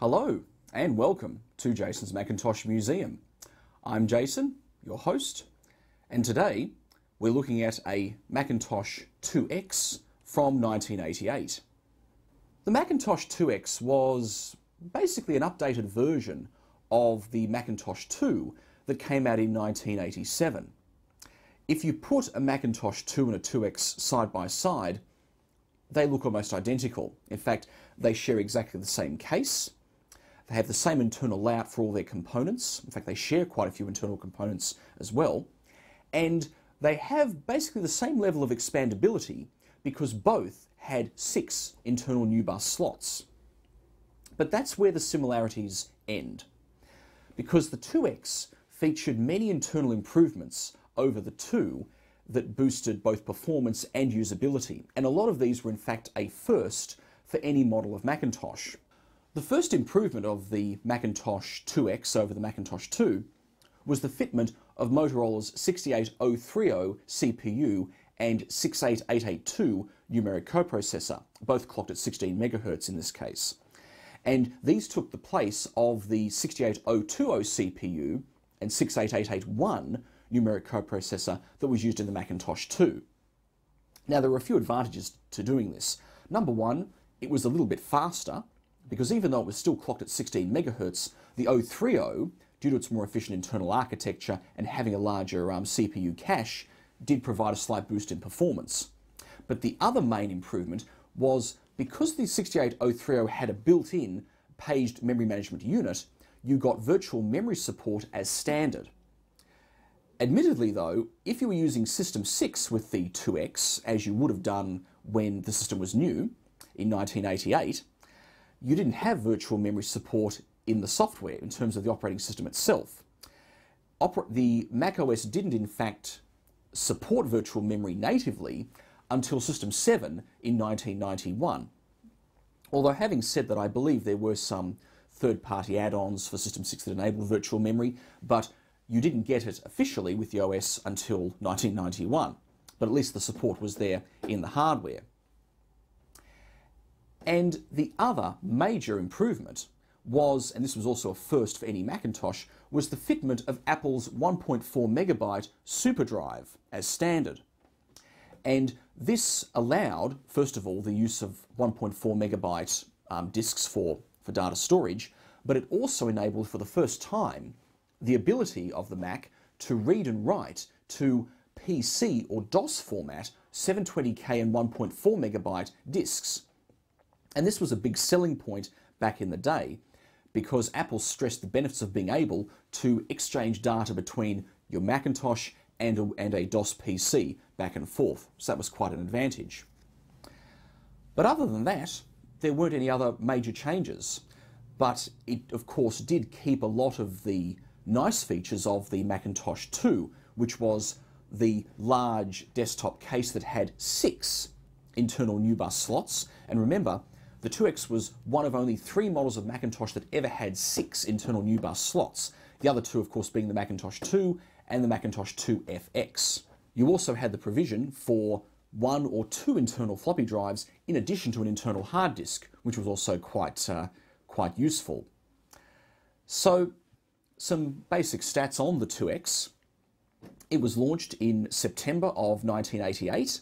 Hello and welcome to Jason's Macintosh Museum. I'm Jason, your host, and today we're looking at a Macintosh 2X from 1988. The Macintosh 2X was basically an updated version of the Macintosh 2 that came out in 1987. If you put a Macintosh 2 and a 2X side by side, they look almost identical. In fact, they share exactly the same case. They have the same internal layout for all their components. In fact, they share quite a few internal components as well. And they have basically the same level of expandability because both had six internal NuBus slots. But that's where the similarities end. Because the 2X featured many internal improvements over the 2 that boosted both performance and usability, and a lot of these were in fact a first for any model of Macintosh. The first improvement of the Macintosh 2X over the Macintosh 2 was the fitment of Motorola's 68030 CPU and 68882 numeric coprocessor, both clocked at 16 MHz in this case. And these took the place of the 68020 CPU and 68881 numeric coprocessor that was used in the Macintosh 2. Now there were a few advantages to doing this. Number one, it was a little bit faster because even though it was still clocked at 16 megahertz, the 030, due to its more efficient internal architecture and having a larger um, CPU cache, did provide a slight boost in performance. But the other main improvement was because the 68030 had a built-in paged memory management unit, you got virtual memory support as standard. Admittedly though, if you were using System 6 with the 2X, as you would have done when the system was new in 1988, you didn't have virtual memory support in the software in terms of the operating system itself. Oper the Mac OS didn't in fact support virtual memory natively until System 7 in 1991. Although having said that, I believe there were some third-party add-ons for System 6 that enabled virtual memory, but you didn't get it officially with the OS until 1991. But at least the support was there in the hardware. And the other major improvement was, and this was also a first for any Macintosh, was the fitment of Apple's 1.4 megabyte SuperDrive as standard. And this allowed, first of all, the use of 1.4 megabyte um, disks for, for data storage, but it also enabled for the first time the ability of the Mac to read and write to PC or DOS format 720k and 1.4 megabyte disks and this was a big selling point back in the day because Apple stressed the benefits of being able to exchange data between your Macintosh and a, and a DOS PC back and forth. So that was quite an advantage. But other than that, there weren't any other major changes. But it, of course, did keep a lot of the nice features of the Macintosh 2, which was the large desktop case that had six internal NuBus slots. And remember, the 2X was one of only three models of Macintosh that ever had six internal NuBus slots, the other two of course being the Macintosh 2 and the Macintosh 2 FX. You also had the provision for one or two internal floppy drives in addition to an internal hard disk, which was also quite, uh, quite useful. So, some basic stats on the 2X. It was launched in September of 1988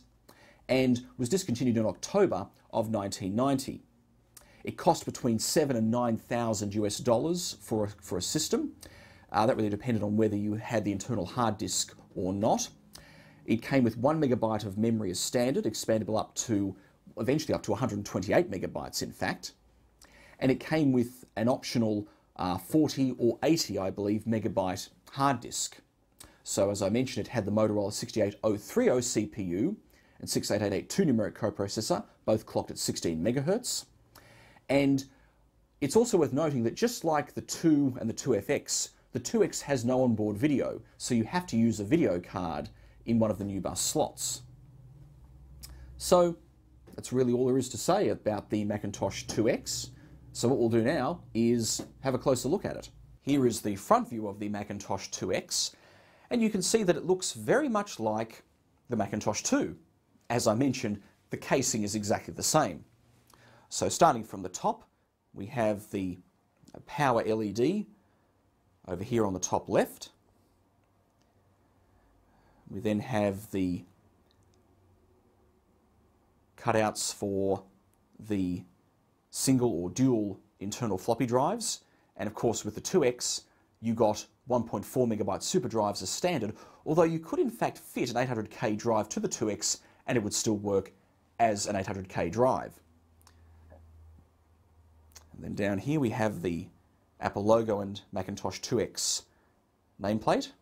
and was discontinued in October of 1990. It cost between seven and nine thousand US dollars for a, for a system. Uh, that really depended on whether you had the internal hard disk or not. It came with one megabyte of memory as standard, expandable up to eventually up to 128 megabytes, in fact. And it came with an optional uh, 40 or 80, I believe, megabyte hard disk. So as I mentioned, it had the Motorola 68030 CPU and 68882 numeric coprocessor, both clocked at 16 megahertz. And it's also worth noting that just like the 2 and the 2FX, the 2X has no onboard video, so you have to use a video card in one of the NuBus slots. So that's really all there is to say about the Macintosh 2X. So what we'll do now is have a closer look at it. Here is the front view of the Macintosh 2X, And you can see that it looks very much like the Macintosh 2. As I mentioned, the casing is exactly the same. So starting from the top, we have the power LED over here on the top left. We then have the cutouts for the single or dual internal floppy drives. And of course, with the 2X, you got 1.4 megabyte SuperDrives as standard, although you could in fact fit an 800K drive to the 2X and it would still work as an 800K drive. And then down here we have the Apple logo and Macintosh 2X nameplate.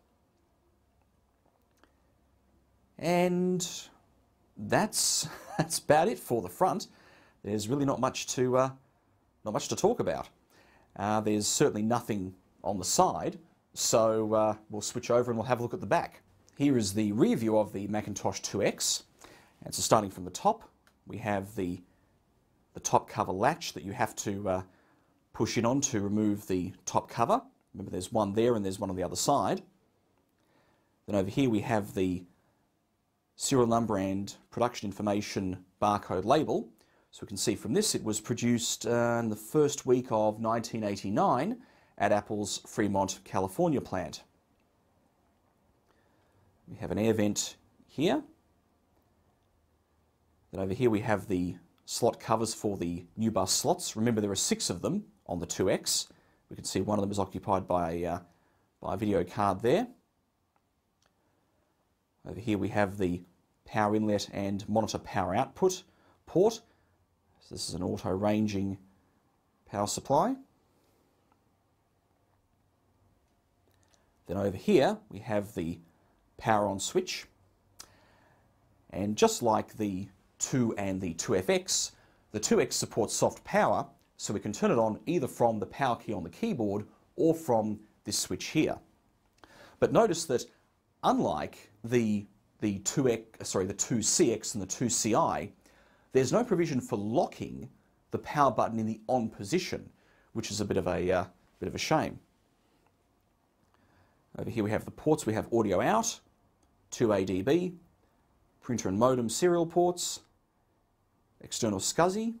And that's that's about it for the front. There's really not much to uh, not much to talk about. Uh, there's certainly nothing on the side, so uh, we'll switch over and we'll have a look at the back. Here is the rear view of the Macintosh 2X. And so starting from the top, we have the, the top cover latch that you have to uh, push in on to remove the top cover. Remember there's one there and there's one on the other side. Then over here we have the serial number and production information barcode label. So we can see from this it was produced uh, in the first week of 1989 at Apple's Fremont, California plant. We have an air vent here. Then over here we have the slot covers for the NuBus slots. Remember there are six of them on the 2X. We can see one of them is occupied by uh, by a video card there. Over here we have the power inlet and monitor power output port. So this is an auto ranging power supply. Then over here we have the power on switch. And just like the 2 and the 2FX, the 2X supports soft power, so we can turn it on either from the power key on the keyboard or from this switch here. But notice that unlike the the 2X, sorry, the 2CX and the 2CI, there's no provision for locking the power button in the on position, which is a bit of a uh, bit of a shame. Over here we have the ports. We have audio out, 2 ADB, printer and modem serial ports, external SCSI,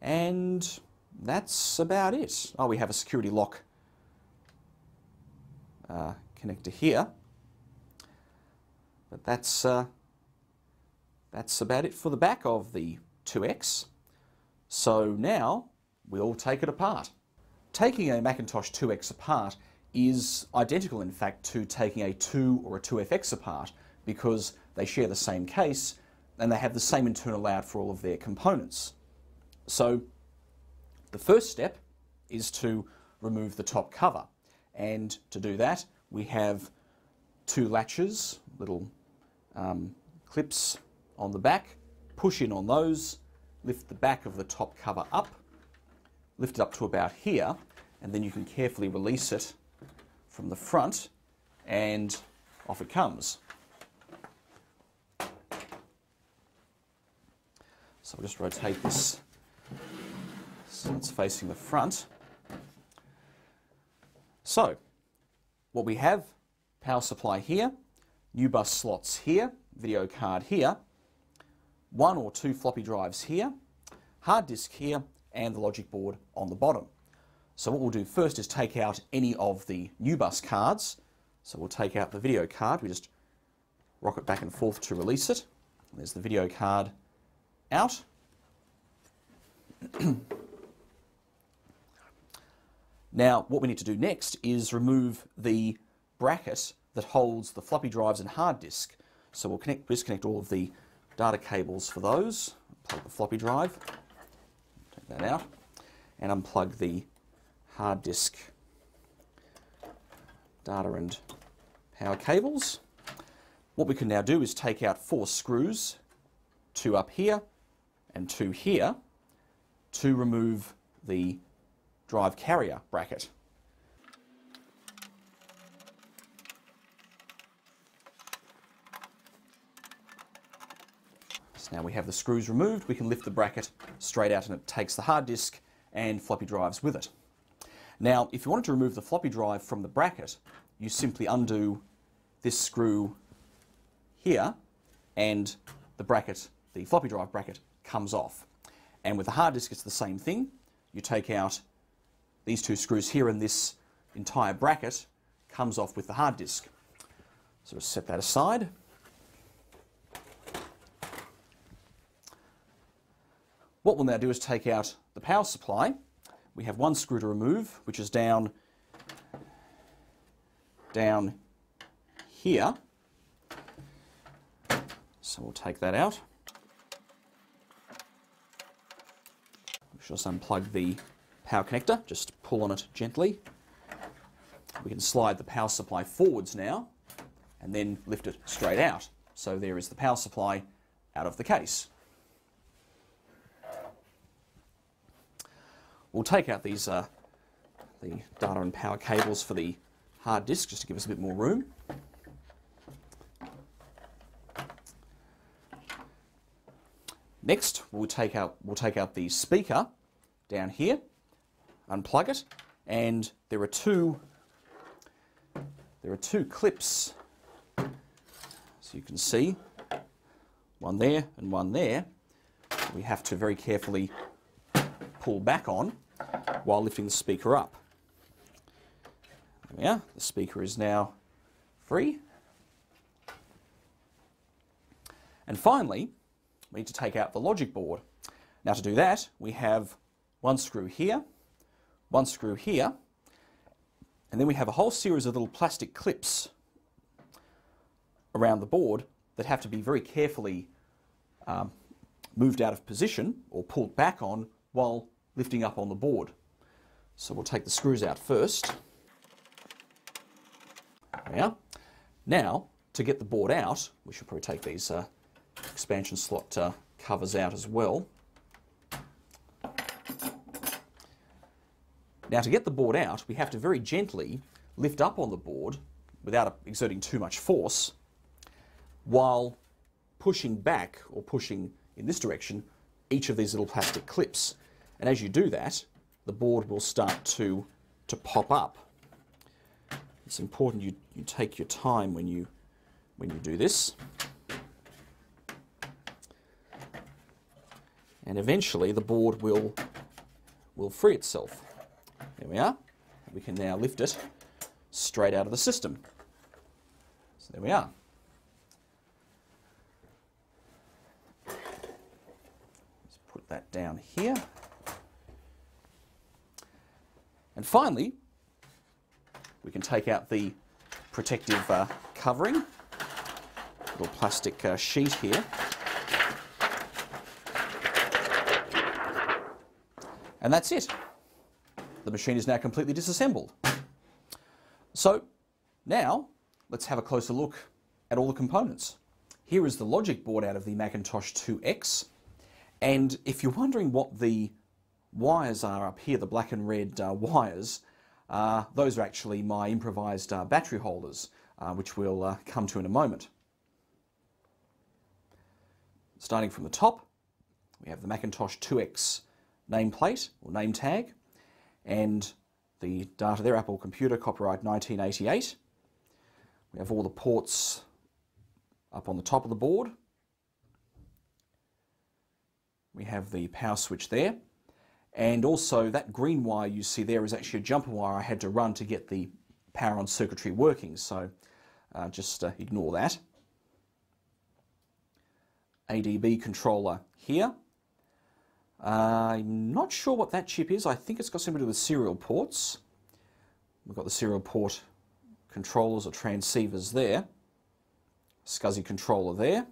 and that's about it. Oh, we have a security lock uh, connector here. But that's, uh, that's about it for the back of the 2X. So now we'll take it apart. Taking a Macintosh 2X apart is identical in fact to taking a 2 or a 2FX apart because they share the same case and they have the same internal layout for all of their components. So the first step is to remove the top cover. And to do that, we have two latches, little um, clips on the back, push in on those, lift the back of the top cover up, lift it up to about here, and then you can carefully release it from the front and off it comes. So I'll just rotate this so it's facing the front. So, what we have, power supply here, NuBus slots here, video card here, one or two floppy drives here, hard disk here, and the logic board on the bottom. So what we'll do first is take out any of the NuBus cards. So we'll take out the video card, we just rock it back and forth to release it. There's the video card out. now, what we need to do next is remove the bracket that holds the floppy drives and hard disk. So we'll connect, disconnect all of the data cables for those, plug the floppy drive, take that out, and unplug the hard disk data and power cables. What we can now do is take out four screws, two up here and two here, to remove the drive carrier bracket. So now we have the screws removed, we can lift the bracket straight out and it takes the hard disk and floppy drives with it. Now, if you wanted to remove the floppy drive from the bracket, you simply undo this screw here and the bracket, the floppy drive bracket, comes off. And with the hard disk, it's the same thing. You take out these two screws here and this entire bracket comes off with the hard disk. So set that aside. What we'll now do is take out the power supply. We have one screw to remove, which is down, down here. So we'll take that out. We should just unplug the power connector, just pull on it gently. We can slide the power supply forwards now and then lift it straight out. So there is the power supply out of the case. We'll take out these uh, the data and power cables for the hard disk just to give us a bit more room. Next, we'll take out we'll take out the speaker down here, unplug it, and there are two there are two clips, so you can see, one there and one there. We have to very carefully pull back on while lifting the speaker up. There we are. The speaker is now free. And finally, we need to take out the logic board. Now to do that, we have one screw here, one screw here, and then we have a whole series of little plastic clips around the board that have to be very carefully um, moved out of position or pulled back on while lifting up on the board. So we'll take the screws out first. There Now, to get the board out, we should probably take these uh, expansion slot uh, covers out as well. Now to get the board out, we have to very gently lift up on the board without exerting too much force while pushing back or pushing in this direction each of these little plastic clips. And as you do that, the board will start to, to pop up. It's important you, you take your time when you, when you do this. and eventually the board will, will free itself. There we are. We can now lift it straight out of the system. So there we are. Let's put that down here. And finally, we can take out the protective uh, covering, little plastic uh, sheet here. And that's it. The machine is now completely disassembled. So now let's have a closer look at all the components. Here is the logic board out of the Macintosh 2X. And if you're wondering what the wires are up here, the black and red uh, wires, uh, those are actually my improvised uh, battery holders, uh, which we'll uh, come to in a moment. Starting from the top, we have the Macintosh 2X nameplate or name tag and the data there, Apple Computer, copyright 1988. We have all the ports up on the top of the board. We have the power switch there. And also that green wire you see there is actually a jumper wire I had to run to get the power on circuitry working. So uh, just uh, ignore that. ADB controller here. I'm not sure what that chip is. I think it's got something to do with serial ports. We've got the serial port controllers or transceivers there. SCSI controller there.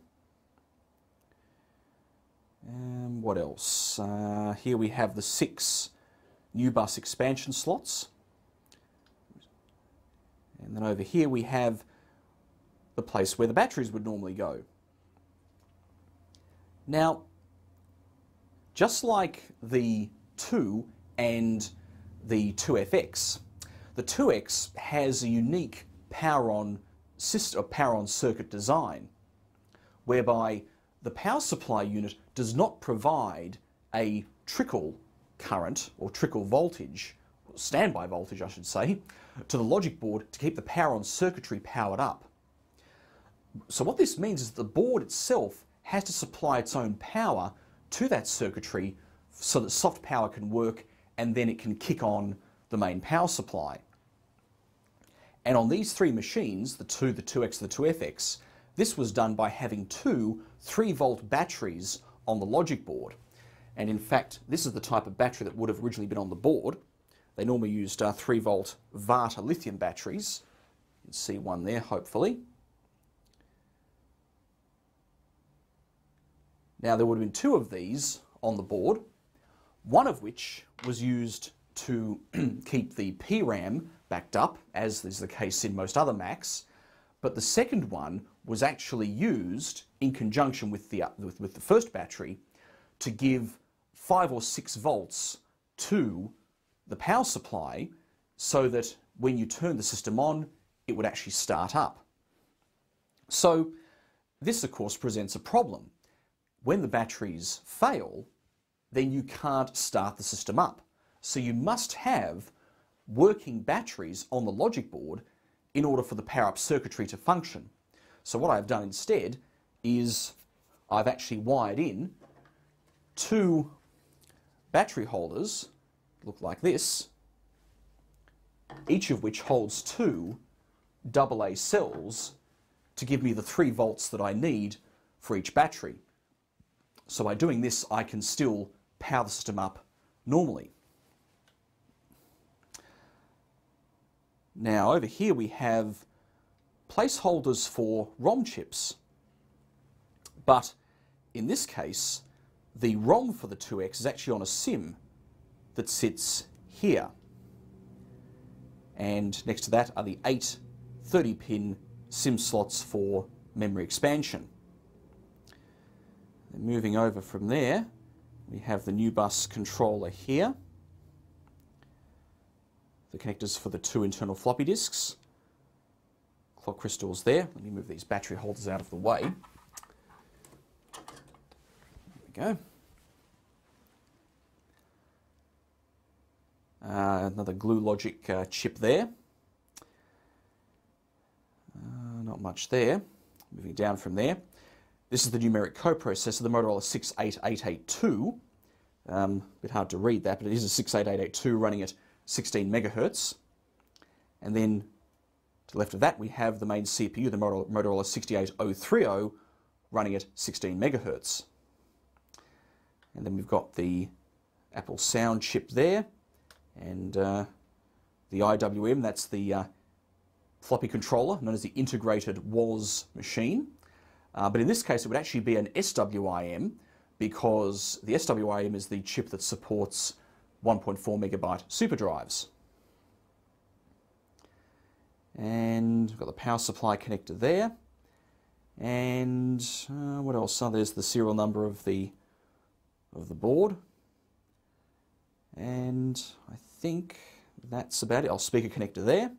And what else? Uh, here we have the six NuBus expansion slots. And then over here we have the place where the batteries would normally go. Now, just like the 2 and the 2FX, the 2X has a unique power-on system, power-on circuit design, whereby the power supply unit does not provide a trickle current or trickle voltage, standby voltage I should say, to the logic board to keep the power on circuitry powered up. So what this means is that the board itself has to supply its own power to that circuitry so that soft power can work and then it can kick on the main power supply. And on these three machines, the 2, the 2X, the 2FX, this was done by having two 3 volt batteries on the logic board. And in fact, this is the type of battery that would have originally been on the board. They normally used uh, 3 volt Varta lithium batteries. You can see one there, hopefully. Now, there would have been two of these on the board, one of which was used to keep the PRAM backed up, as is the case in most other Macs, but the second one was actually used in conjunction with the, with, with the first battery to give 5 or 6 volts to the power supply so that when you turn the system on, it would actually start up. So this, of course, presents a problem. When the batteries fail, then you can't start the system up. So you must have working batteries on the logic board in order for the power-up circuitry to function. So what I've done instead is I've actually wired in two battery holders, look like this, each of which holds two AA cells to give me the 3 volts that I need for each battery. So by doing this, I can still power the system up normally. Now over here we have placeholders for ROM chips. But in this case, the ROM for the 2X is actually on a SIMM that sits here. And next to that are the eight 30-pin SIMM slots for memory expansion. And moving over from there, we have the NuBus controller here the connectors for the two internal floppy disks. Clock crystals there. Let me move these battery holders out of the way. There we go. Uh, another glue logic uh, chip there. Uh, not much there. Moving down from there. This is the numeric coprocessor, the Motorola 68882. Um, a bit hard to read that, but it is a 68882 running at 16 megahertz. And then to the left of that, we have the main CPU, the Motorola 68030, running at 16 megahertz. And then we've got the Apple Sound chip there, and uh, the IWM, that's the uh, floppy controller, known as the Integrated Woz machine. Uh, but in this case, it would actually be an SWIM, because the SWIM is the chip that supports 1.4 megabyte SuperDrives. And we've got the power supply connector there. And uh, what else? Oh, there's the serial number of the of the board. And I think that's about it. I'll speaker connector there.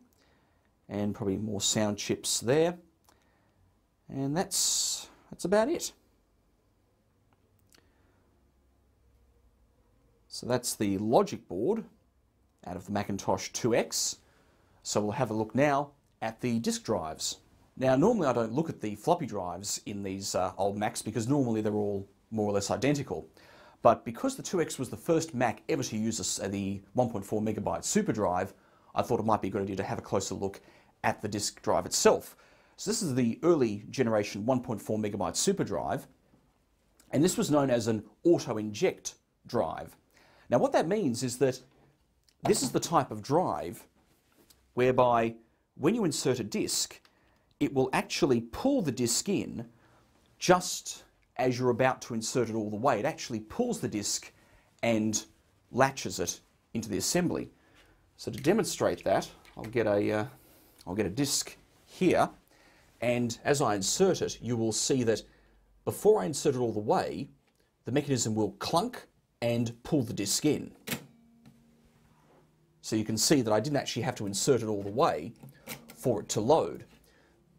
And probably more sound chips there. And that's that's about it. So that's the logic board out of the Macintosh 2X. So we'll have a look now at the disk drives. Now normally I don't look at the floppy drives in these uh, old Macs because normally they're all more or less identical. But because the 2X was the first Mac ever to use a, the 1.4 megabyte SuperDrive, I thought it might be a good idea to have a closer look at the disk drive itself. So this is the early generation 1.4 megabyte SuperDrive, and this was known as an auto-inject drive. Now what that means is that this is the type of drive whereby when you insert a disk, it will actually pull the disk in just as you're about to insert it all the way. It actually pulls the disk and latches it into the assembly. So to demonstrate that, I'll get a, uh, I'll get a disk here, and as I insert it, you will see that before I insert it all the way, the mechanism will clunk and pull the disc in. So you can see that I didn't actually have to insert it all the way for it to load.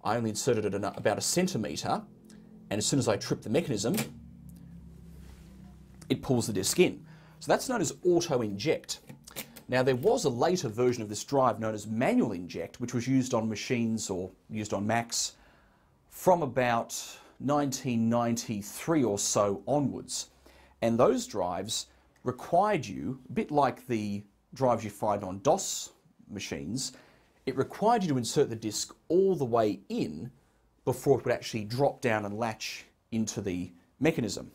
I only inserted it about a centimetre, and as soon as I trip the mechanism, it pulls the disc in. So that's known as auto-inject. Now there was a later version of this drive known as manual inject, which was used on machines or used on Macs from about 1993 or so onwards. And those drives required you, a bit like the drives you find on DOS machines, it required you to insert the disk all the way in before it would actually drop down and latch into the mechanism.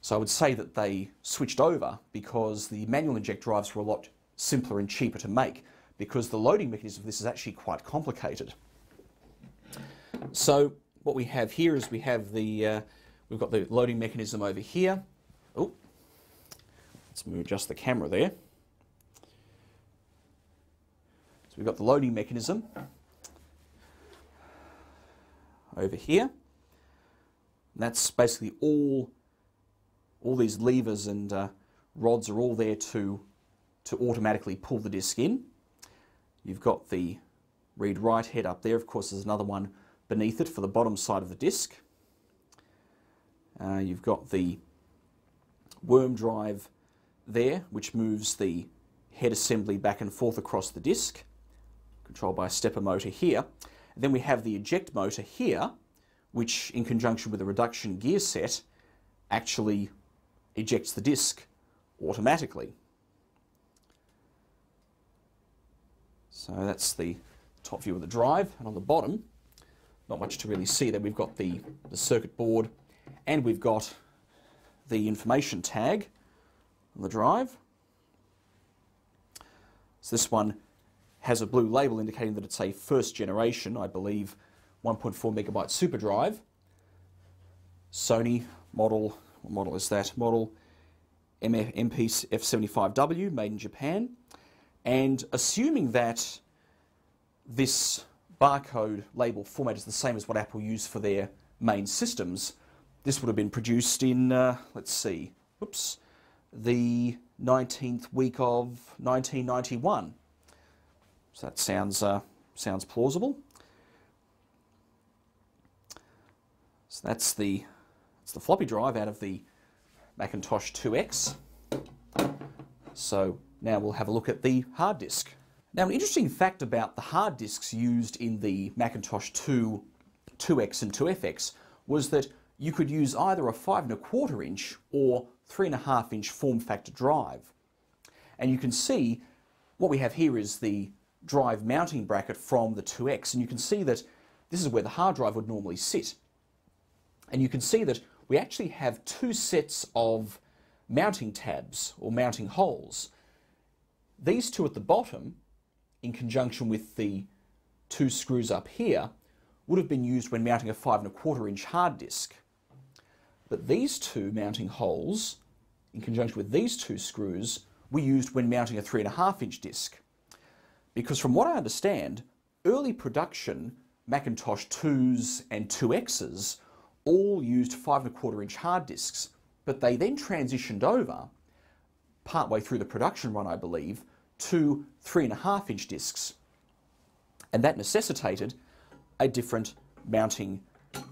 So I would say that they switched over because the manual inject drives were a lot simpler and cheaper to make because the loading mechanism of this is actually quite complicated. So what we have here is we have the, uh, we've got the loading mechanism over here. Oh, let's move just the camera there. So we've got the loading mechanism over here. And that's basically all, all these levers and uh, rods are all there to, to automatically pull the disc in. You've got the read-write head up there. Of course, there's another one beneath it for the bottom side of the disc. Uh, you've got the worm drive there, which moves the head assembly back and forth across the disc, controlled by a stepper motor here. And then we have the eject motor here, which in conjunction with a reduction gear set actually ejects the disc automatically. So that's the top view of the drive. And on the bottom, not much to really see there. We've got the, the circuit board and we've got the information tag the drive. So this one has a blue label indicating that it's a first generation, I believe, 1.4 megabyte SuperDrive. Sony model, what model is that? Model MP-F75W, made in Japan. And assuming that this barcode label format is the same as what Apple use for their main systems, this would have been produced in, uh, let's see, oops, the 19th week of 1991. So that sounds, uh, sounds plausible. So that's the, that's the floppy drive out of the Macintosh 2X. So now we'll have a look at the hard disk. Now an interesting fact about the hard disks used in the Macintosh 2, 2X and 2FX was that you could use either a five and a quarter inch or three and a half inch form factor drive. And you can see what we have here is the drive mounting bracket from the 2X and you can see that this is where the hard drive would normally sit. And you can see that we actually have two sets of mounting tabs or mounting holes. These two at the bottom, in conjunction with the two screws up here, would have been used when mounting a five and a quarter inch hard disk. But these two mounting holes, in conjunction with these two screws, were used when mounting a three and a half inch disk. Because from what I understand, early production Macintosh 2s and 2Xs all used five and a quarter inch hard disks, but they then transitioned over, partway through the production run, I believe, to three and a half inch disks. And that necessitated a different mounting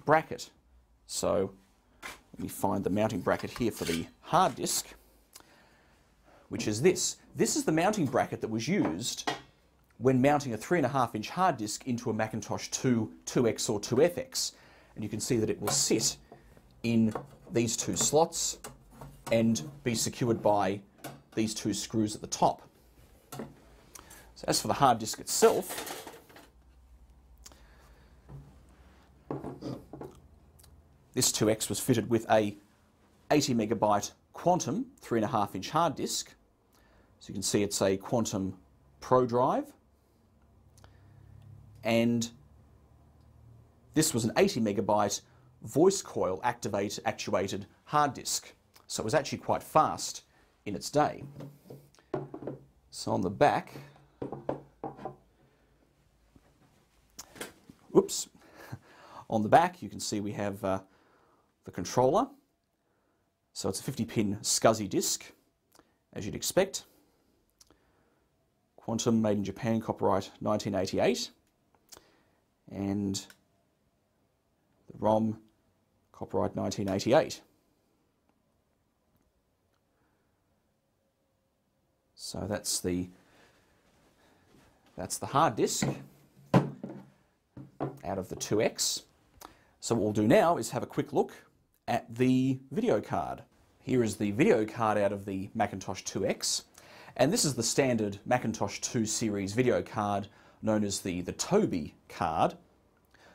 bracket. So let me find the mounting bracket here for the hard disk, which is this. This is the mounting bracket that was used when mounting a three and a half inch hard disk into a Macintosh 2, 2X or 2FX and you can see that it will sit in these two slots and be secured by these two screws at the top. So as for the hard disk itself, this 2X was fitted with a 80 megabyte Quantum 3.5 inch hard disk. So you can see it's a Quantum Pro drive. And this was an 80 megabyte voice coil activate, actuated hard disk. So it was actually quite fast in its day. So on the back, whoops, on the back you can see we have uh, the controller. So it's a 50 pin SCSI disc, as you'd expect. Quantum made in Japan, copyright 1988. And the ROM, copyright 1988. So that's the that's the hard disk. out of the 2X. So what we'll do now is have a quick look at the video card. Here is the video card out of the Macintosh 2X. And this is the standard Macintosh 2 series video card known as the, the Toby card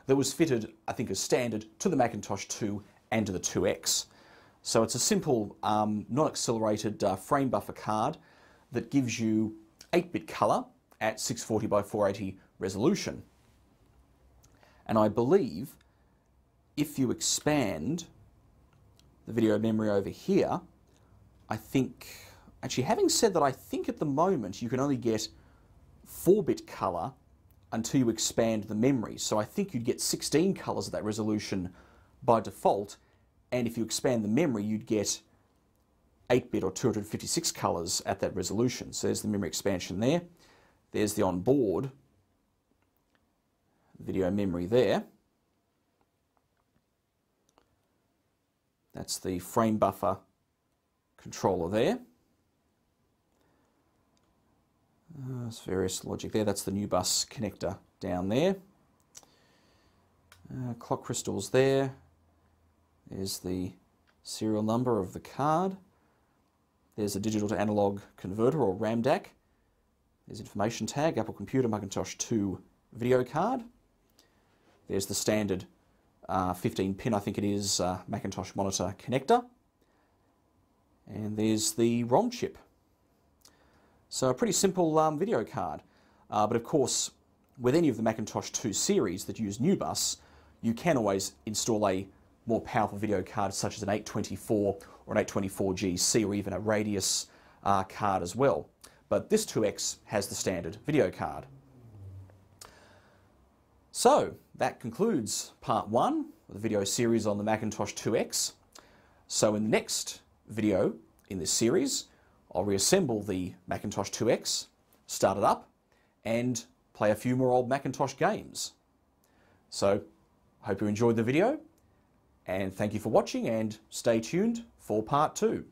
that was fitted, I think, as standard to the Macintosh 2 and to the 2X. So it's a simple, um, non-accelerated uh, frame buffer card that gives you 8-bit colour at 640 by 480 resolution. And I believe if you expand the video memory over here, I think, actually having said that, I think at the moment you can only get 4-bit colour until you expand the memory. So I think you'd get 16 colours at that resolution by default, and if you expand the memory, you'd get 8-bit or 256 colours at that resolution. So there's the memory expansion there. There's the onboard video memory there. That's the frame buffer controller there. Uh, there's various logic there. That's the NuBus connector down there. Uh, clock crystals there. There's the serial number of the card. There's a digital to analog converter or RAM DAC. There's information tag, Apple Computer Macintosh 2 video card. There's the standard uh, 15 pin, I think it is, uh, Macintosh monitor connector. And there's the ROM chip. So a pretty simple um, video card. Uh, but of course, with any of the Macintosh 2 series that use NuBus, you can always install a more powerful video card such as an 824 or an 824GC or even a Radius uh, card as well. But this 2X has the standard video card. So that concludes part one of the video series on the Macintosh 2X. So in the next video in this series, I'll reassemble the Macintosh 2X, start it up, and play a few more old Macintosh games. So, hope you enjoyed the video, and thank you for watching, and stay tuned for part two.